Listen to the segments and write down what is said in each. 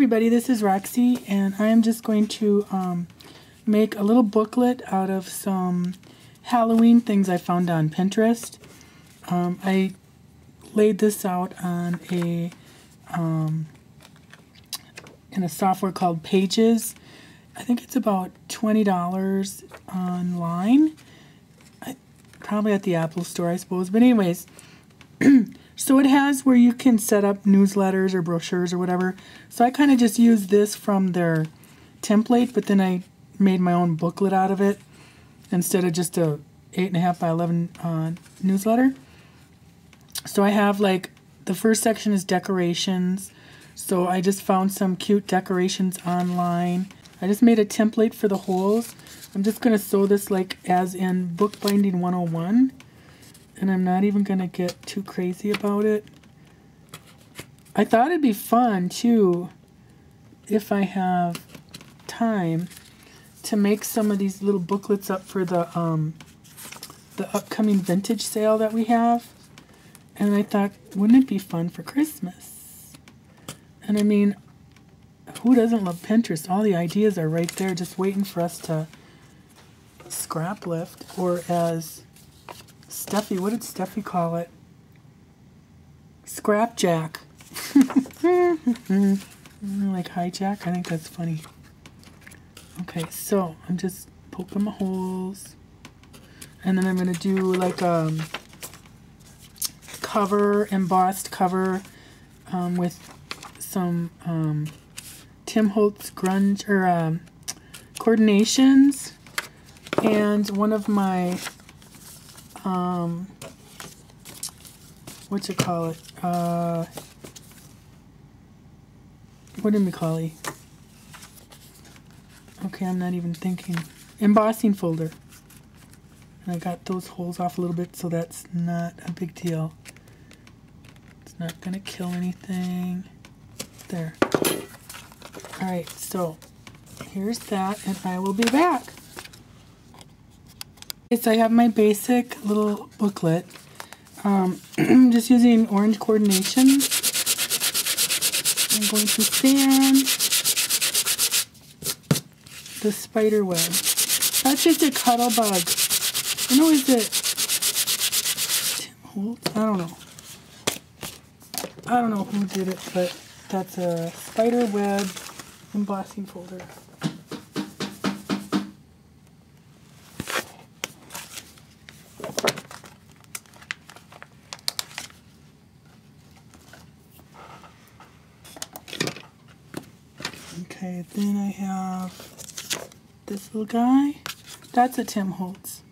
everybody, this is Roxy and I am just going to um, make a little booklet out of some Halloween things I found on Pinterest. Um, I laid this out on a um, in a software called Pages. I think it's about $20 online. I, probably at the Apple store, I suppose. But anyways, So it has where you can set up newsletters or brochures or whatever. So I kind of just used this from their template, but then I made my own booklet out of it instead of just a eight and a half by eleven uh, newsletter. So I have like the first section is decorations. So I just found some cute decorations online. I just made a template for the holes. I'm just going to sew this like as in bookbinding 101 and I'm not even going to get too crazy about it. I thought it'd be fun too if I have time to make some of these little booklets up for the um, the upcoming vintage sale that we have. And I thought, wouldn't it be fun for Christmas? And I mean, who doesn't love Pinterest? All the ideas are right there just waiting for us to scrap lift or as Steffi, what did Steffi call it? Scrapjack. like hijack? I think that's funny. Okay, so I'm just poking my holes. And then I'm going to do like a um, cover, embossed cover um, with some um, Tim Holtz grunge or um, Core'dinations. And one of my um, what you call it? Uh, what did we call it? Okay, I'm not even thinking. Embossing folder. And I got those holes off a little bit, so that's not a big deal. It's not going to kill anything. There. Alright, so here's that, and I will be back. So I have my basic little booklet. Um, I'm just using orange Core'dination. I'm going to fan the spider web. That's just a Cuttlebug. I know is it? I don't know. I don't know who did it, but that's a spider web embossing folder. Then I have this little guy. That's a Tim Holtz.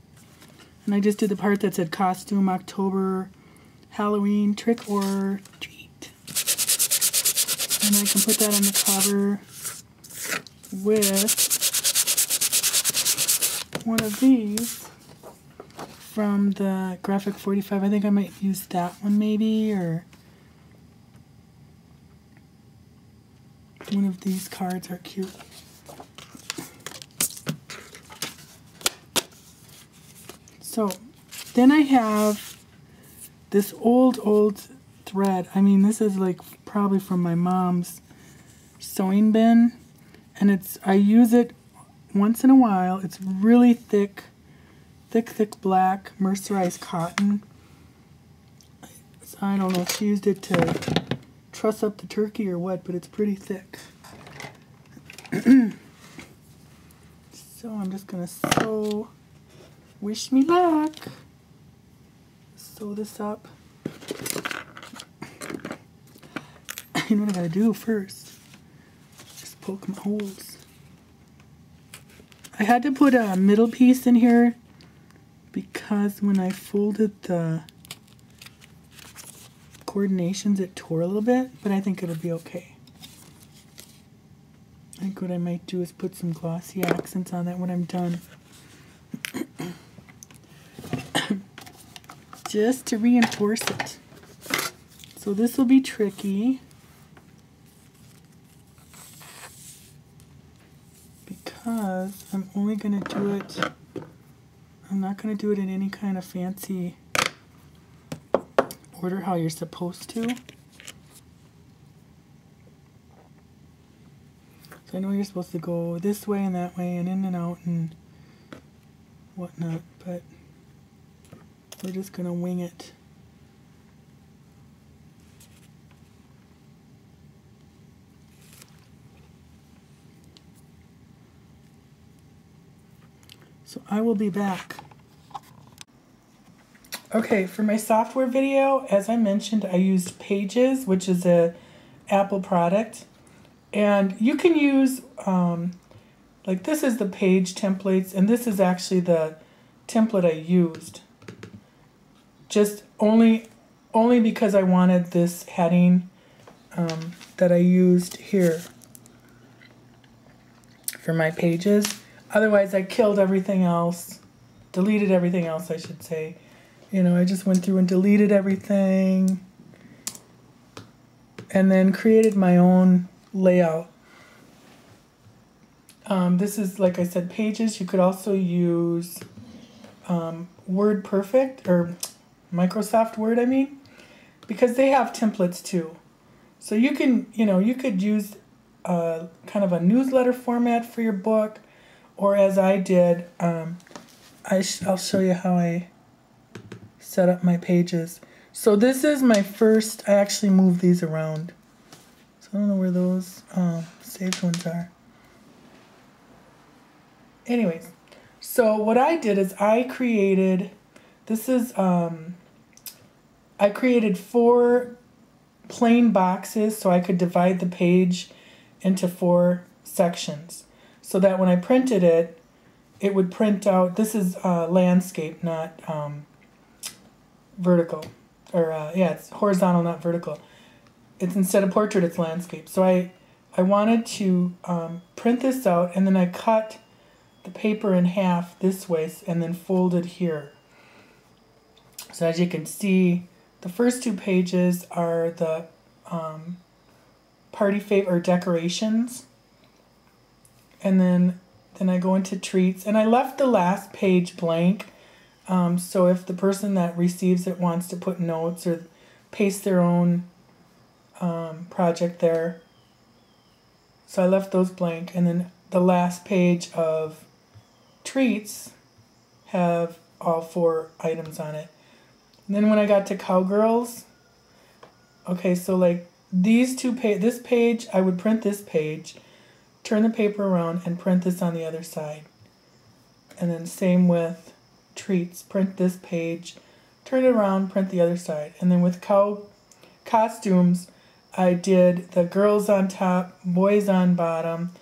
And I just did the part that said costume October Halloween trick or treat. And I can put that on the cover with one of these from the Graphic 45. I think I might use that one maybe or One of these cards are cute. So then I have this old, old thread. I mean, this is like probably from my mom's sewing bin. And it's, I use it once in a while. It's really thick, thick, thick black mercerized cotton. I don't know, she used it to truss up the turkey or what, but it's pretty thick. so I'm just going to sew, wish me luck, sew this up. you know what I gotta do first? Just poke my holes. I had to put a middle piece in here because when I folded the Core'dinations, it tore a little bit, but I think it'll be okay. I think what I might do is put some glossy accents on that when I'm done. Just to reinforce it. So this will be tricky. Because I'm only going to do it, I'm not going to do it in any kind of fancy order how you're supposed to. So I know you're supposed to go this way and that way and in and out and whatnot, but we're just going to wing it. So I will be back. Okay, for my software video, as I mentioned, I used Pages, which is a Apple product. And you can use, um, like this is the page templates, and this is actually the template I used. Just only, only because I wanted this heading um, that I used here for my pages. Otherwise, I killed everything else, deleted everything else, I should say. You know, I just went through and deleted everything and then created my own layout. Um, this is, like I said, pages. You could also use um, Word Perfect or Microsoft Word, I mean, because they have templates too. So you can, you know, you could use a, kind of a newsletter format for your book, or as I did, um, I I'll show you how I set up my pages. So this is my first, I actually moved these around. So I don't know where those um, saved ones are. Anyways, so what I did is I created, this is, um, I created four plain boxes so I could divide the page into four sections. So that when I printed it, it would print out, this is uh, landscape, not um, vertical or uh, yeah, it's horizontal, not vertical. It's instead of portrait, it's landscape. So I, I wanted to um, print this out, and then I cut the paper in half this way, and then folded here. So as you can see, the first two pages are the um, party favor or decorations, and then then I go into treats, and I left the last page blank um, so if the person that receives it wants to put notes or paste their own um, project there, so I left those blank. And then the last page of treats have all four items on it. And then when I got to Cowgirls, okay, so like these two page, this page, I would print this page, turn the paper around, and print this on the other side. And then same with treats, print this page, turn it around, print the other side. And then with cow costumes, I did the girls on top, boys on bottom,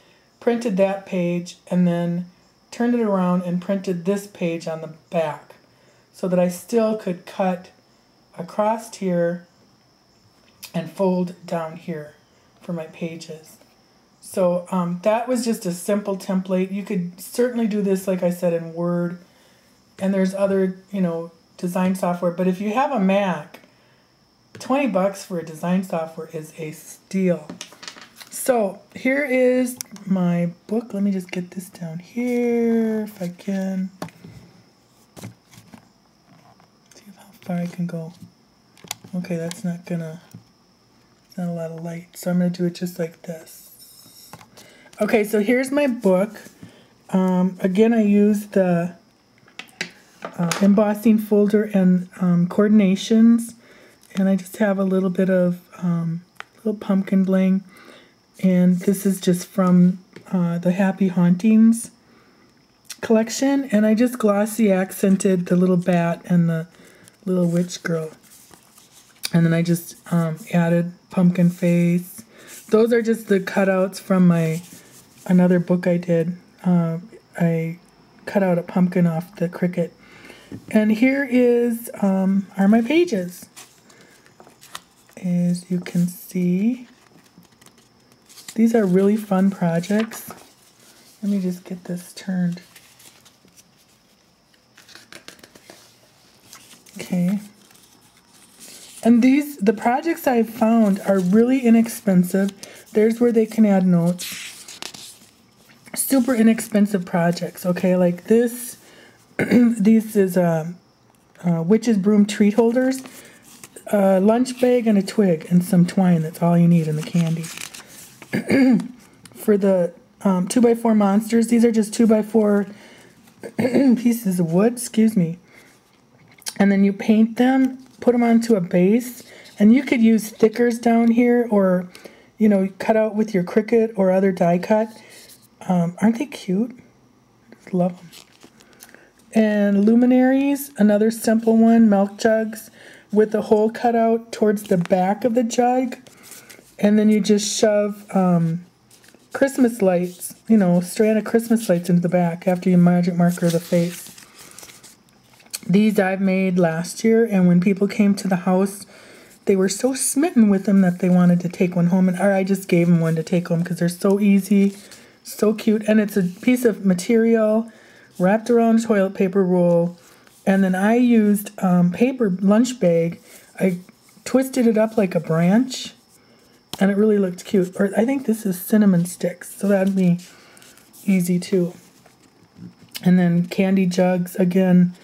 printed that page, and then turned it around and printed this page on the back so that I still could cut across here and fold down here for my pages. So um, that was just a simple template. You could certainly do this, like I said, in Word and there's other, you know, design software. But if you have a Mac, 20 bucks for a design software is a steal. So here is my book. Let me just get this down here if I can. See how far I can go. Okay, that's not gonna, not a lot of light. So I'm gonna do it just like this. Okay, so here's my book. Um, again, I use the uh, embossing folder and um, Core'dinations. And I just have a little bit of um, little pumpkin bling. And this is just from uh, the Happy Hauntings collection. And I just glossy accented the little bat and the little witch girl. And then I just um, added pumpkin face. Those are just the cutouts from my another book I did. Uh, I cut out a pumpkin off the Cricut and here is um, are my pages. As you can see, these are really fun projects. Let me just get this turned. Okay. And these, the projects I've found are really inexpensive. There's where they can add notes. Super inexpensive projects, okay? Like this This is uh, uh, witch's broom treat holders, a lunch bag and a twig and some twine. That's all you need in the candy. for the um, 2x4 monsters. These are just 2x4 pieces of wood, excuse me. And then you paint them, put them onto a base, and you could use thickers down here or, you know, cut out with your Cricut or other die cut. Um, aren't they cute? Just love them. And luminaries, another simple one, milk jugs with a hole cut out towards the back of the jug. And then you just shove um, Christmas lights, you know, strand of Christmas lights into the back after you magic marker the face. These I've made last year, and when people came to the house, they were so smitten with them that they wanted to take one home. And or I just gave them one to take home because they're so easy, so cute, and it's a piece of material wrapped around toilet paper roll. And then I used um, paper lunch bag. I twisted it up like a branch and it really looked cute. Or I think this is cinnamon sticks, so that'd be easy too. And then candy jugs, again,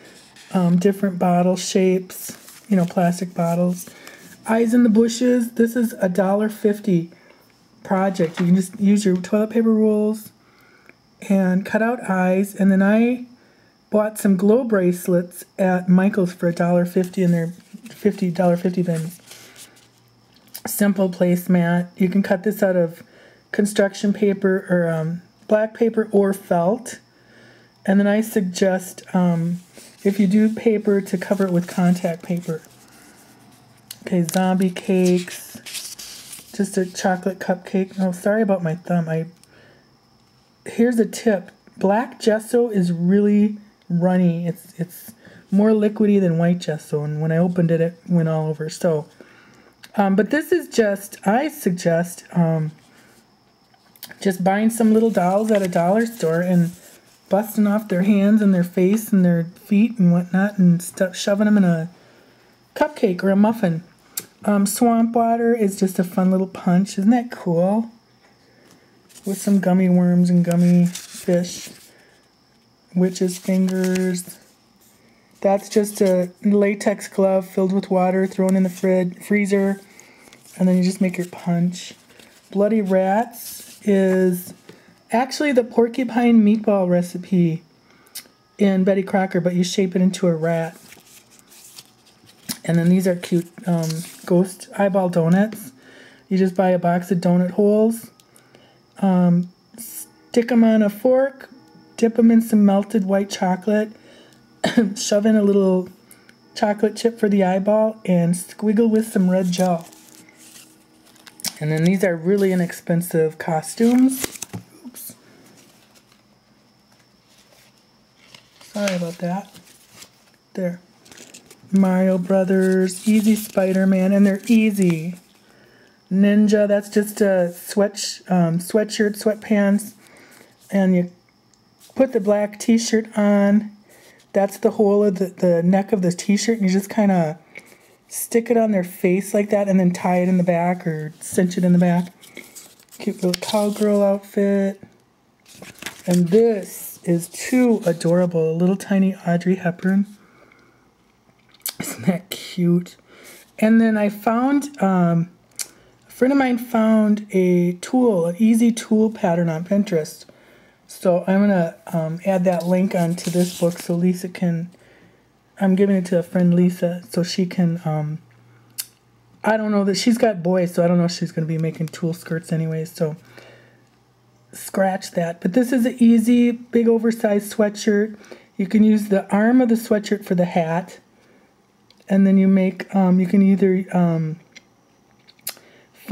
um, different bottle shapes, you know, plastic bottles. Eyes in the bushes, this is a dollar fifty project. You can just use your toilet paper rolls and cut out eyes. And then I bought some glow bracelets at Michael's for a dollar fifty in their fifty dollar fifty bins simple placemat. You can cut this out of construction paper or um, black paper or felt. And then I suggest um, if you do paper to cover it with contact paper. Okay, zombie cakes. Just a chocolate cupcake. Oh, sorry about my thumb. I Here's a tip. Black gesso is really runny. It's it's more liquidy than white gesso, and when I opened it, it went all over. So um, but this is just, I suggest um, just buying some little dolls at a dollar store and busting off their hands and their face and their feet and whatnot and stuff, shoving them in a cupcake or a muffin. Um, swamp water is just a fun little punch. Isn't that cool? With some gummy worms and gummy fish. Witch's fingers. That's just a latex glove filled with water thrown in the frid freezer. And then you just make your punch. Bloody Rats is actually the porcupine meatball recipe in Betty Crocker, but you shape it into a rat. And then these are cute um, ghost eyeball donuts. You just buy a box of donut holes, um, stick them on a fork, dip them in some melted white chocolate, shove in a little chocolate chip for the eyeball and squiggle with some red gel. And then these are really inexpensive costumes. Oops. Sorry about that. There. Mario Brothers, Easy Spider-Man, and they're easy. Ninja, that's just a sweat um, sweatshirt, sweatpants, and you put the black t-shirt on that's the hole of the, the neck of the t-shirt and you just kind of stick it on their face like that and then tie it in the back or cinch it in the back. Cute little cowgirl outfit. And this is too adorable. A little tiny Audrey Hepburn. Isn't that cute? And then I found, um, friend of mine found a tulle, an easy tulle pattern on Pinterest. So I'm going to um, add that link onto this book so Lisa can, I'm giving it to a friend Lisa so she can, um, I don't know that she's got boys so I don't know if she's going to be making tulle skirts anyway so scratch that. But this is an easy big oversized sweatshirt. You can use the arm of the sweatshirt for the hat and then you make, um, you can either um,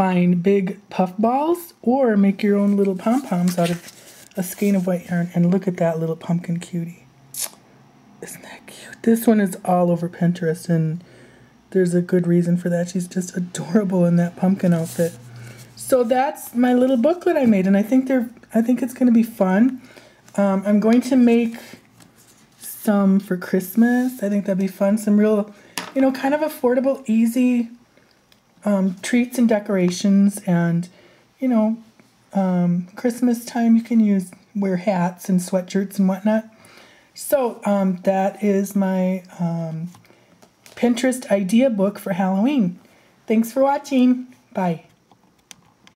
find big puff balls or make your own little pom-poms out of a skein of white yarn and look at that little pumpkin cutie. Isn't that cute? This one is all over Pinterest and there's a good reason for that. She's just adorable in that pumpkin outfit. So that's my little booklet I made and I think they're I think it's going to be fun. Um, I'm going to make some for Christmas. I think that'd be fun. Some real, you know, kind of affordable, easy um, treats and decorations and, you know, um, Christmas time, you can use wear hats and sweatshirts and whatnot. So um, that is my um, Pinterest idea book for Halloween. Thanks for watching. Bye.